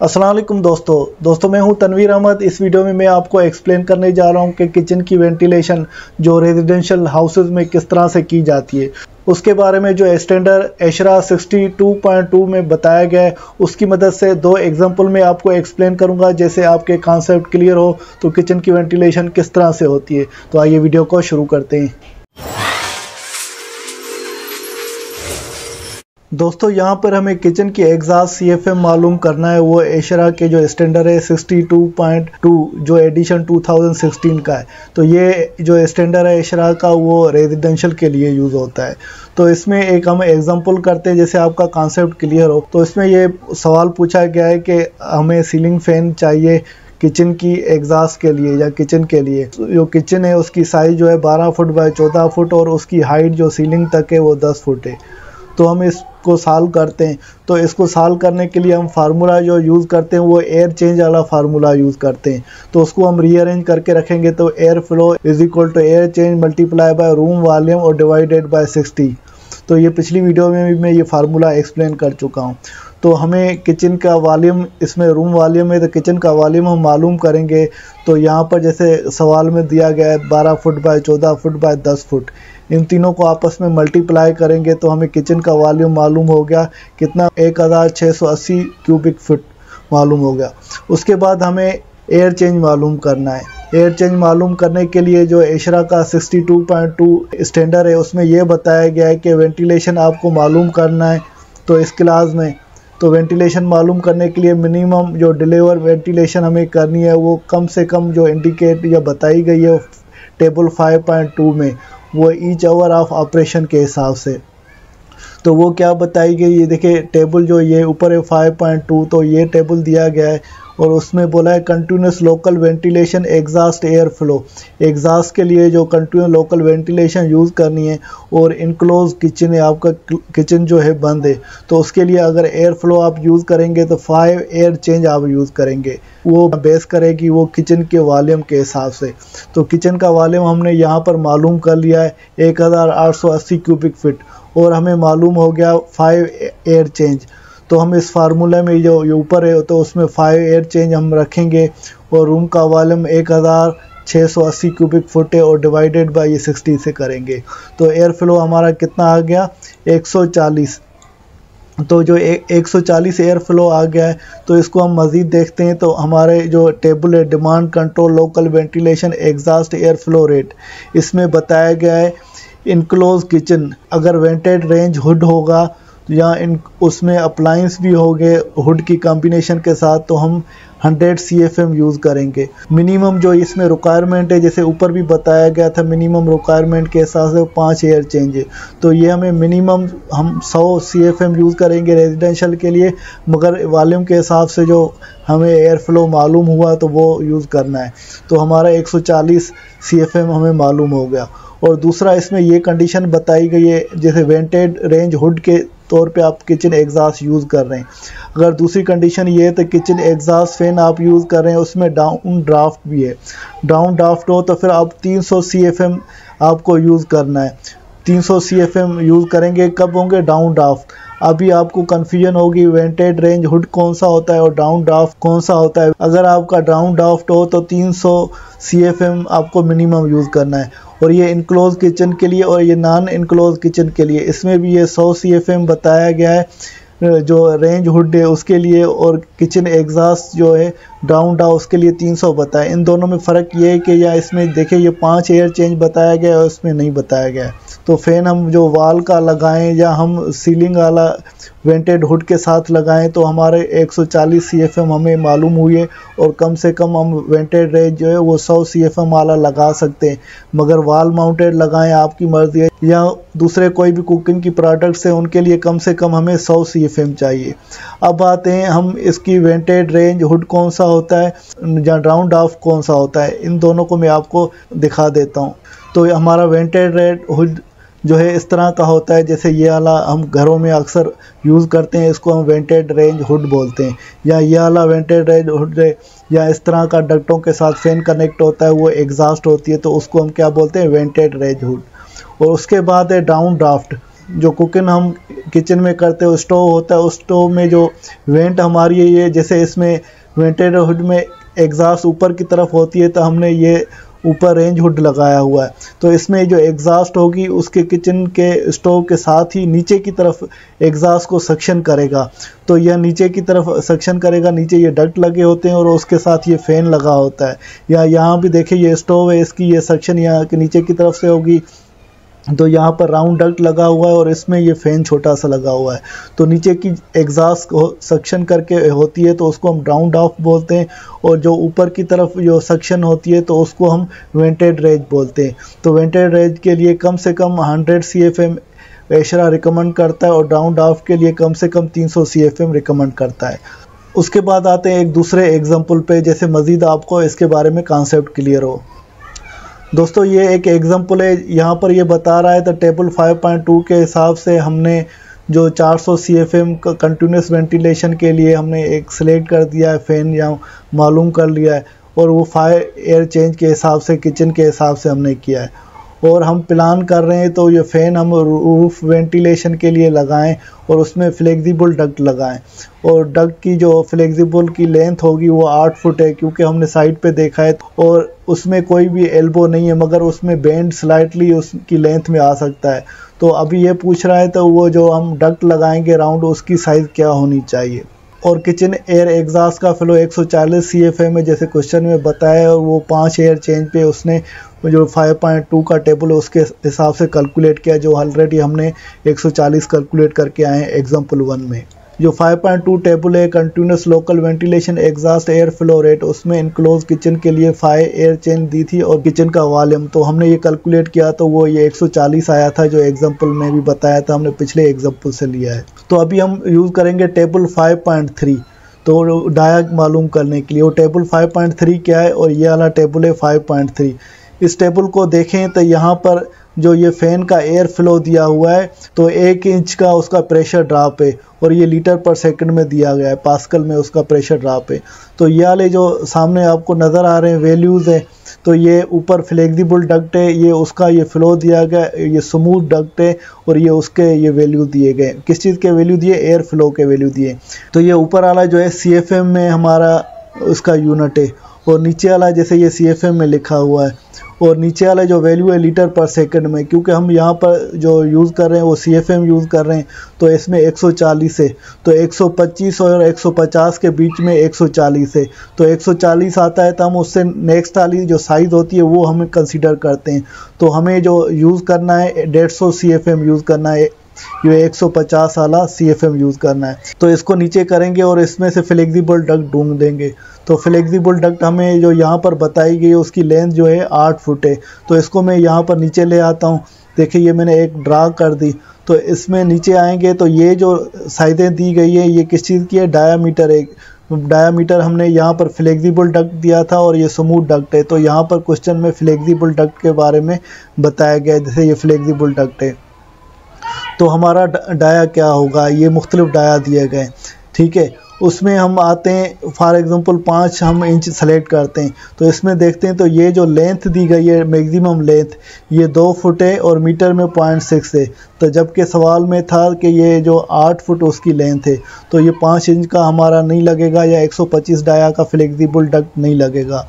السلام علیکم دوستو۔ دوستو، میں ہوں تنویر احمد۔ اس ویڈیو میں میں آپ کو ایکسپلین کرنے جا رہا ہوں کہ کچن کی وینٹیلیشن جو ریزیڈنشل ہاؤسز میں کس طرح سے کی جاتی ہے۔ اس کے بارے میں جو standard ASHRAE sixty two point two میں بتایا گیا ہے، اس کی مدد سے دو ایگزامپل میں آپ کو ایکسپلین کروں گا۔ جیسے آپ کے کانسیپٹ کلیئر ہو تو کچن کی وینٹیلیشن کس طرح سے ہوتی ہے۔ تو آئیے ویڈیو کو شروع کرتے ہیں۔ دوستو، یہاں پر ہمیں کچن کی ایگزاس سی ایف ایم معلوم کرنا ہے، وہ ایشرا کے جو اسٹینڈر ہے، سکسٹی ٹو پوائنٹ ٹو، جو ایڈیشن ٹو تھاؤزنڈ سکسٹین کا ہے۔ تو یہ جو اسٹینڈر ہے ایشرا کا، وہ ریزیڈنشل کے لیے یوز ہوتا ہے۔ تو اس میں ایک ہم ایگزامپل کرتے ہیں، جیسے آپ کا کانسیپٹ کلیئر ہو۔ تو اس میں یہ سوال پوچھا گیا ہے کہ ہمیں سیلنگ فین چاہیے کچن کی ایگزاس کے لیے یا کچن کے لیے۔ جو کچن ہے، اس کی سائز جو ہے بارہ فٹ بائی چودہ فٹ اور اس کی ہائٹ جو سیلنگ تک ہے، وہ دس فٹ ہے۔ تو ہم اس کو سالو کرتے ہیں۔ تو اس کو سالو کرنے کے لیے ہم فارمولا جو یوز کرتے ہیں وہ ایئر چینج والا فارمولا یوز کرتے ہیں۔ تو اس کو ہم ری ارینج کر کے رکھیں گے تو air flow is equal to air change multiply by room volume اور ڈیوائیڈیڈ بائی سکسٹی تو یہ پچھلی ویڈیو میں بھی میں یہ فارمولا ایکسپلین کر چکا ہوں۔ تو ہمیں کچن کا والیوم، اس میں روم والیوم ہے تو کچن کا والیوم ہم معلوم کریں گے۔ تو یہاں پر جیسے سوال میں دیا گیا ہے، بارہ فٹ بائی چودہ فٹ بائی دس فٹ۔ ان تینوں کو آپس میں ملٹی پلائی کریں گے تو ہمیں کچن کا والیوم معلوم ہو گیا۔ کتنا؟ ایک ہزار چھ سو اسی کیوبک فٹ معلوم ہو گیا۔ اس کے بعد ہمیں ایئر چینج معلوم کرنا ہے۔ ایئر چینج معلوم کرنے کے لیے جو ایشرا کا sixty two point two standard ہے، اس میں یہ بتایا گیا ہے کہ وینٹیلیشن آپ کو معلوم کرنا ہے۔ تو اس کلاس میں تو وینٹیلیشن معلوم کرنے کے لیے منیمم جو ڈیلیور وینٹیلیشن ہمیں کرنی ہے وہ کم سے کم جو انڈیکیٹ یا بتائی گئی ہے ٹیبل فائیو پوائنٹ ٹو میں وہ ایچ آور آف آپریشن کے حساب سے۔ تو وہ کیا بتائی گئی؟ یہ دیکھیں ٹیبل جو یہ اوپر ہے فائیو پوائنٹ ٹو تو یہ ٹیبل دیا گیا ہے۔ اور اس میں بولا ہے continuous local ventilation exhaust air flow exhaust کے لیے جو کنٹینیوس لوکل وینٹیلیشن یوز کرنی ہے اور انکلوز کچن ہے، آپ کا کچن جو ہے بند ہے۔ تو اس کے لیے اگر ایئر فلو آپ یوز کریں گے تو فائیو ایئر چینج آپ یوز کریں گے۔ وہ بیس کرے گی وہ کچن کے والیوم کے حساب سے۔ تو کچن کا والیوم ہم نے یہاں پر معلوم کر لیا ہے ایک ہزار آٹھ سو اسی کیوبک فٹ اور ہمیں معلوم ہو گیا فائیو ایئر چینج تو ہم اس فارمولہ میں جو اوپر ہے تو اس میں فائیو ایئر چینج ہم رکھیں گے اور روم کا والم ایک ہزار چھ سو اسی کیوبک فٹ ہے اور ڈیوائیڈیڈ بائی یہ سکسٹی سے کریں گے۔ تو ایئر فلو ہمارا کتنا آ گیا؟ ایک سو چالیس۔ تو جو ایک سو چالیس ایئر فلو آ گیا ہے تو اس کو ہم مزید دیکھتے ہیں تو ہمارے جو ٹیبل ہے demand control local ventilation exhaust air flow rate اس میں بتایا گیا ہے انکلوز کچن اگر وینٹیڈ رینج ہڈ ہوگا یا ان اس میں اپلائنس بھی ہوگے ہڈ کی کمبینیشن کے ساتھ تو ہم hundred C F M use کریں گے۔ منیمم جو اس میں ریکوائرمنٹ ہے، جیسے اوپر بھی بتایا گیا تھا منیمم ریکوائرمنٹ کے حساب سے پانچ ایئر چینج ہے۔ تو یہ ہمیں منیمم ہم سو سی ایف ایم یوز کریں گے ریزیڈینشل کے لیے، مگر والیوم کے حساب سے جو ہمیں ایئر فلو معلوم ہوا تو وہ یوز کرنا ہے۔ تو ہمارا ایک سو چالیس سی ایف ایم ہمیں معلوم ہو گیا۔ اور دوسرا اس میں یہ کنڈیشن بتائی گئی ہے، جیسے وینٹیڈ رینج ہڈ کے طور پہ آپ کچن ایگزاس یوز کر رہے ہیں۔ اگر دوسری کنڈیشن یہ ہے تو کچن ایگزاس فین آپ یوز کر رہے ہیں، اس میں ڈاؤن ڈرافٹ بھی ہے۔ ڈاؤن ڈرافٹ ہو تو پھر آپ تین سو سی ایف ایم آپ کو یوز کرنا ہے۔ تین سو سی ایف ایم یوز کریں گے، کب ہوں گے؟ ڈاؤن ڈرافٹ ابھی آپ کو کنفیوژن ہوگی وینٹیڈ رینج ہڈ کون سا ہوتا ہے اور ڈاؤن ڈرافٹ کون سا ہوتا ہے؟ اگر آپ کا ڈاؤن ڈافٹ ہو تو تین سو سی ایف ایم آپ کو منیمم یوز کرنا ہے۔ اور یہ انکلوز کچن کے لیے اور یہ نان انکلوز کچن کے لیے۔ اس میں بھی یہ سو سی ایف ایم بتایا گیا ہے۔ جو رینج ہڈ ہے، اس کے لیے اور کچن ایگزاسٹ جو ہے ڈاؤن ڈا اس کے لیے تین سو بتایا۔ ان دونوں میں فرق یہ ہے کہ یا اس میں دیکھیں، یہ پانچ ایئر چینج بتایا گیا ہے اور اس میں نہیں بتایا گیا۔ ہے تو فین ہم جو وال کا لگائیں یا ہم سیلنگ والا وینٹیڈ ہڈ کے ساتھ لگائیں، تو ہمارے ایک سو چالیس سی ایف ایم ہمیں معلوم ہوئی ہے اور کم سے کم ہم وینٹیڈ ریج جو ہے، وہ سو سی ایف ایم والا لگا سکتے ہیں۔ مگر وال ماؤنٹیڈ لگائیں آپ کی مرضی ہے۔ یا دوسرے کوئی بھی کوکنگ کی پروڈکٹس ہیں، ان کے لیے کم سے کم ہمیں سو سی ایف ایم چاہیے۔ اب آتے ہیں ہم اس کی وینٹیڈ رینج ہڈ کون سا ہوتا ہے یا ڈراؤنڈ آف کون سا ہوتا ہے، ان دونوں کو میں آپ کو دکھا دیتا ہوں۔ تو ہمارا وینٹیڈ ریڈ ہڈ جو ہے اس طرح کا ہوتا ہے جیسے یہ والا ہم گھروں میں اکثر یوز کرتے ہیں، اس کو ہم وینٹیڈ رینج ہڈ بولتے ہیں۔ یا یہ والا وینٹیڈ رینج ہڈ یا اس طرح کا ڈکٹوں کے ساتھ فین کنیکٹ ہوتا ہے، وہ ایگزاسٹ ہوتی ہے تو اس کو ہم کیا بولتے ہیں؟ وینٹیڈ رینج ہڈ اور اس کے بعد ہے ڈاؤن ڈرافٹ جو کوکن ہم کچن میں کرتے ہیں اسٹو ہوتا ہے اسٹو میں جو وینٹ ہماری ہے، یہ جیسے اس میں وینٹیڈ ہڈ میں ایگزاسٹ اوپر کی طرف ہوتی ہے تو ہم نے یہ اوپر رینج ہڈ لگایا ہوا ہے۔ تو اس میں جو ایگزاسٹ ہوگی، اس کے کچن کے اسٹوو کے ساتھ ہی نیچے کی طرف ایگزاسٹ کو سکشن کرے گا۔ تو یہ نیچے کی طرف سکشن کرے گا، نیچے یہ ڈکٹ لگے ہوتے ہیں اور اس کے ساتھ یہ فین لگا ہوتا ہے۔ یا یہاں بھی دیکھیں، یہ اسٹوو ہے، اس کی یہ سکشن یہاں کے نیچے کی طرف سے ہوگی۔ تو یہاں پر راؤنڈ ڈکٹ لگا ہوا ہے اور اس میں یہ فین چھوٹا سا لگا ہوا ہے۔ تو نیچے کی ایگزاسٹ سکشن کر کے ہوتی ہے تو اس کو ہم راؤنڈ آف بولتے ہیں اور جو اوپر کی طرف جو سکشن ہوتی ہے تو اس کو ہم وینٹیڈ ریج بولتے ہیں۔ تو وینٹیڈ ریج کے لیے کم سے کم hundred C F M ASHRAE recommend کرتا ہے اور راؤنڈ آف کے لیے کم سے کم تین سو سی ایف ایم ریکمنڈ کرتا ہے۔ اس کے بعد آتے ہیں ایک دوسرے ایگزامپل پہ، جیسے مزید آپ کو اس کے بارے میں کانسیپٹ کلیئر ہو۔ دوستو، یہ ایک ایگزامپل ہے۔ یہاں پر یہ بتا رہا ہے تو ٹیبل 5.2 کے حساب سے ہم نے جو چار سو سی ایف ایم کا کنٹینیوس وینٹیلیشن کے لیے ہم نے ایک سلیکٹ کر دیا ہے فین یا معلوم کر لیا ہے۔ اور وہ فائر ایئر چینج کے حساب سے کچن کے حساب سے ہم نے کیا ہے۔ اور ہم پلان کر رہے ہیں تو یہ فین ہم روف وینٹیلیشن کے لیے لگائیں اور اس میں فلیکزیبل ڈکٹ لگائیں۔ اور ڈکٹ کی جو فلیکزیبل کی لینتھ ہوگی وہ آٹھ فٹ ہے کیونکہ ہم نے سائٹ پہ دیکھا ہے اور اس میں کوئی بھی ایلبو نہیں ہے، مگر اس میں بینڈ سلائٹلی اس کی لینتھ میں آ سکتا ہے۔ تو ابھی یہ پوچھ رہا ہے تو وہ جو ہم ڈکٹ لگائیں گے راؤنڈ، اس کی سائز کیا ہونی چاہیے؟ اور کچن ایئر ایگزاس کا فلو ایک سو چالیس سی ایف اے میں جیسے کوشچن میں بتایا اور وہ پانچ ایئر چینج پہ اس نے جو فائیو پوائنٹ ٹو کا ٹیبل ہے، اس کے حساب سے کیلکولیٹ کیا جو آلریڈی ہم نے ایک سو چالیس کیلکولیٹ کر کے آئے ہیں ایگزامپل ون میں۔ جو 5.2 ٹیبل ہے continuous local ventilation exhaust air flow rate اس میں انکلوز کچن کے لیے فائیو ایئر چین دی تھی اور کچن کا والیم تو ہم نے یہ کیلکولیٹ کیا تو وہ یہ 140 آیا تھا جو ایگزامپل میں بھی بتایا تھا، ہم نے پچھلے ایگزامپل سے لیا ہے۔ تو ابھی ہم یوز کریں گے ٹیبل 5.3 تو ڈایا معلوم کرنے کے لیے، وہ ٹیبل 5.3 کیا ہے اور یہ والا ٹیبل ہے 5.3 اس ٹیبل کو دیکھیں تو یہاں پر جو یہ فین کا ایئر فلو دیا ہوا ہے، تو ایک انچ کا اس کا پریشر ڈراپ ہے اور یہ لیٹر پر سیکنڈ میں دیا گیا ہے، پاسکل میں اس کا پریشر ڈراپ ہے۔ تو یہ والے جو سامنے آپ کو نظر آ رہے ہیں ویلیوز ہیں، تو یہ اوپر فلیکزیبل ڈکٹ ہے، یہ اس کا یہ فلو دیا گیا، یہ سموتھ ڈکٹ ہے اور یہ اس کے یہ ویلیو دیے گئے۔ کس چیز کے ویلیو دیے؟ ایئر فلو کے ویلیو دیے۔ تو یہ اوپر والا جو ہے سی ایف ایم میں ہمارا اس کا یونٹ ہے اور نیچے والا جیسے یہ سی ایف ایم میں لکھا ہوا ہے۔ اور نیچے والا جو ویلیو ہے لیٹر پر سیکنڈ میں، کیونکہ ہم یہاں پر جو یوز کر رہے ہیں، وہ سی ایف ایم یوز کر رہے ہیں، تو اس میں ایک سو چالیس ہے۔ تو ایک سو پچیس اور ایک سو پچاس کے بیچ میں ایک سو چالیس ہے۔ تو ایک سو چالیس آتا ہے تو ہم اس سے نیکسٹ والی جو سائز ہوتی ہے، وہ ہمیں کنسیڈر کرتے ہیں۔ تو ہمیں جو یوز کرنا ہے، ڈیڑھ سو سی ایف ایم یوز کرنا ہے۔ یہ ایک سو پچاس والا سی ایف ایم یوز کرنا ہے۔ تو اس کو نیچے کریں گے اور اس میں سے فلیکزیبل ڈک ڈھونڈ دیں گے۔ تو فلیکزیبل ڈکٹ ہمیں جو یہاں پر بتائی گئی اس کی لینتھ جو ہے آٹھ فٹ ہے۔ تو اس کو میں یہاں پر نیچے لے آتا ہوں۔ دیکھیں، یہ میں نے ایک ڈرا کر دی۔ تو اس میں نیچے آئیں گے تو یہ جو سائدیں دی گئی ہیں، یہ کس چیز کی ہے؟ ڈایا میٹر ایک ڈایا میٹر ہم نے یہاں پر فلیکزیبل ڈکٹ دیا تھا اور یہ سموٹ ڈکٹ ہے۔ تو یہاں پر کوشچن میں فلیکزیبل ڈکٹ کے بارے میں بتایا گیا ہے۔ جیسے یہ فلیکزیبل ڈکٹ ہے۔ تو ہمارا ڈایا کیا ہوگا؟ یہ مختلف ڈایا دیے گئے۔ ٹھیک ہے؟ اس میں ہم آتے ہیں، فار ایگزامپل پانچ ہم انچ سلیکٹ کرتے ہیں۔ تو اس میں دیکھتے ہیں، تو یہ جو لینتھ دی گئی ہے میگزیمم لینتھ، یہ دو فٹ ہے اور میٹر میں پوائنٹ سکس ہے۔ تو جبکہ سوال میں تھا کہ یہ جو آٹھ فٹ اس کی لینتھ ہے، تو یہ پانچ انچ کا ہمارا نہیں لگے گا یا ایک سو پچیس ڈایا کا فلیکزیبل ڈکٹ نہیں لگے گا۔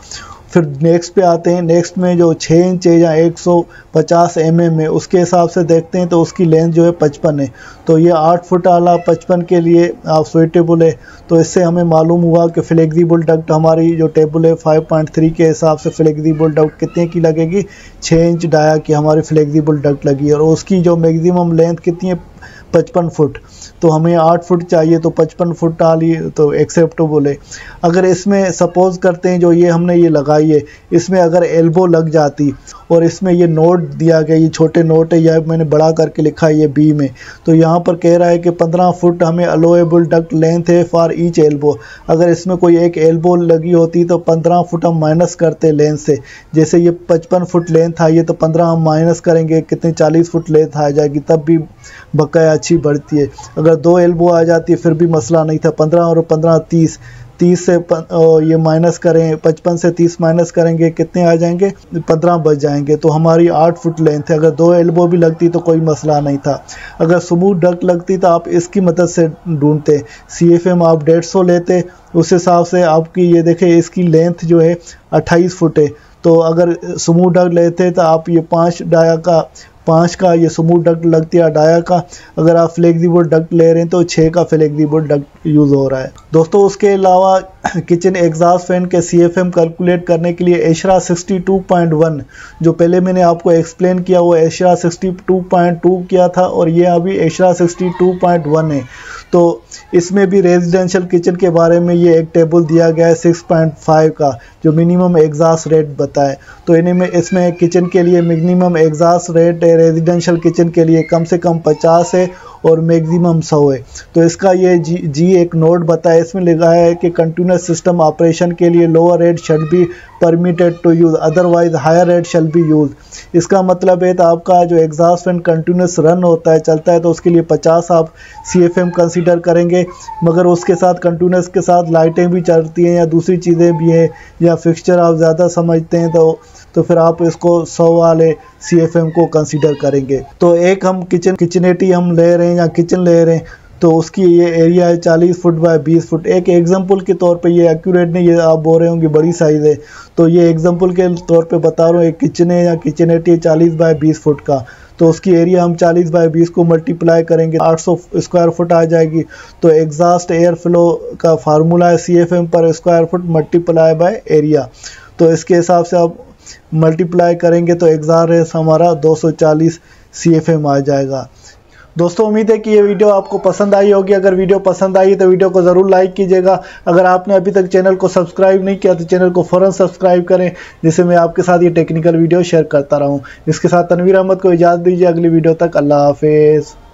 پھر نیکسٹ پہ آتے ہیں۔ نیکسٹ میں جو چھ انچ ہے یا ایک سو پچاس ایم ایم ہے اس کے حساب سے دیکھتے ہیں تو اس کی لینتھ جو ہے پچپن ہے۔ تو یہ آٹھ فٹ والا پچپن کے لیے آپ سویٹیبل ہے۔ تو اس سے ہمیں معلوم ہوا کہ فلیکزیبل ڈکٹ ہماری جو ٹیبل ہے فائیو پوائنٹ تھری کے حساب سے فلیکزیبل ڈکٹ کتنے کی لگے گی؟ چھ انچ ڈایا کی ہماری فلیکزیبل ڈکٹ لگی اور اس کی جو میگزیمم لینتھ کتنی ہے؟ پچپن فٹ۔ تو ہمیں آٹھ فٹ چاہیے، تو پچپن فٹ ڈالی تو ایکسیپٹیبل ہے اگر اس میں سپوز کرتے ہیں جو یہ ہم نے یہ لگائی ہے، اس میں اگر ایلبو لگ جاتی اور اس میں یہ نوٹ دیا گیا، یہ چھوٹے نوٹ ہے یہ میں نے بڑا کر کے لکھا ہے یہ بی میں، تو یہاں پر کہہ رہا ہے کہ پندرہ فٹ ہمیں الویبل ڈکٹ لینتھ ہے فار ایچ ایلبو اگر اس میں کوئی ایک ایلبو لگی ہوتی تو پندرہ فٹ ہم مائنس کرتے لینتھ سے۔ جیسے یہ پچپن فٹ لینتھ آئی ہے تو پندرہ ہم مائنس کریں گے کتنے چالیس فٹ لینتھ آ جائے گی، تب بھی بقایا اچھی بڑھتی ہے۔ اگر دو ایلبو آ جاتی ہے، پھر بھی مسئلہ نہیں تھا۔ پندرہ اور پندرہ تیس تیس سے یہ مائنس کریں، پچپن سے تیس مائنس کریں گے، کتنے آ جائیں گے؟ پندرہ بچ جائیں گے۔ تو ہماری آٹھ فٹ لینتھ ہے۔ اگر دو ایلبو بھی لگتی تو کوئی مسئلہ نہیں تھا۔ اگر سموتھ ڈک لگتی تو آپ اس کی مدد سے ڈھونڈتے۔ سی ایف ایم آپ ڈیڑھ سو لیتے۔ اس حساب سے آپ کی یہ دیکھیں، اس کی لینتھ جو ہے، اٹھائیس فٹ ہے۔ تو اگر سمو ڈگ لیتے تو آپ یہ پانچ ڈایا کا پانچ کا یہ سمو ڈکٹ لگتی ہے ڈایا کا، اگر آپ فلیکزیبل ڈکٹ لے رہے ہیں تو چھ کا فلیکزیبل ڈکٹ یوز ہو رہا ہے۔ دوستو، اس کے علاوہ کچن ایگزاس فین کے سی ایف ایم کیلکولیٹ کرنے کے لیے ASHRAE sixty two point one, جو پہلے میں نے آپ کو ایکسپلین کیا، وہ ASHRAE sixty two point two کیا تھا اور یہ ابھی ASHRAE sixty two point one ہے۔ تو اس میں بھی ریزیڈینشل کچن کے بارے میں یہ ایک ٹیبل دیا گیا ہے سکس پوائنٹ فائیو کا، جو منیمم ایگزاس ریٹ بتائے۔ تو انہیں میں اس میں کچن کے لیے منیمم ایگزاس ریٹ ہے ریزیڈینشل کچن کے لیے کم سے کم پچاس ہے اور میگزیمم سو ہے۔ تو اس کا یہ جی جی ایک نوٹ بتایا اس میں لکھا ہے کہ کنٹینیو کنٹینیوس سسٹم آپریشن کے لیے lower rate should be permitted to use otherwise higher rate shall be use اس کا مطلب ہے تو آپ کا جو ایگزاس فین کنٹینیوس رن ہوتا ہے، چلتا ہے تو اس کے لیے پچاس آپ سی ایف ایم کنسیڈر کریں گے، مگر اس کے ساتھ کنٹینیوس کے ساتھ لائٹیں بھی چلتی ہیں یا دوسری چیزیں بھی ہیں یا فکسچر آپ زیادہ سمجھتے ہیں تو تو پھر آپ اس کو سو والے سی ایف ایم کو کنسیڈر کریں گے۔ تو ایک ہم کچن کچنیٹی ہم لے رہے ہیں یا کچن لے رہے ہیں تو اس کی یہ ایریا ہے چالیس فٹ بائی بیس فٹ۔ ایک ایگزامپل کے طور پہ یہ ایکوریٹ نہیں، یہ آپ بول رہے ہوں گے بڑی سائز ہے۔ تو یہ ایگزامپل کے طور پہ بتا رہا ہوں، ایک کچن ہے یا کچنیٹی ہے چالیس بائی بیس فٹ کا۔ تو اس کی ایریا ہم چالیس بائی بیس کو ملٹیپلائی کریں گے، آٹھ سو اسکوائر فٹ آ جائے گی۔ تو ایگزاسٹ ایئر فلو کا فارمولا ہے C F M per square feet multiply by area تو اس کے حساب سے آپ ملٹیپلائی کریں گے تو ایگزار ریس ہمارا دو سو چالیس سی ایف ایم آ جائے گا۔ دوستو، امید ہے کہ یہ ویڈیو آپ کو پسند آئی ہوگی۔ اگر ویڈیو پسند آئی تو ویڈیو کو ضرور لائک کیجیے گا۔ اگر آپ نے ابھی تک چینل کو سبسکرائب نہیں کیا تو چینل کو فوراں سبسکرائب کریں جسے میں آپ کے ساتھ یہ ٹیکنیکل ویڈیو شیئر کرتا رہا ہوں اس کے ساتھ تنویر احمد کو اجازت دیجیے اگلی ویڈیو تک۔ اللہ حافظ۔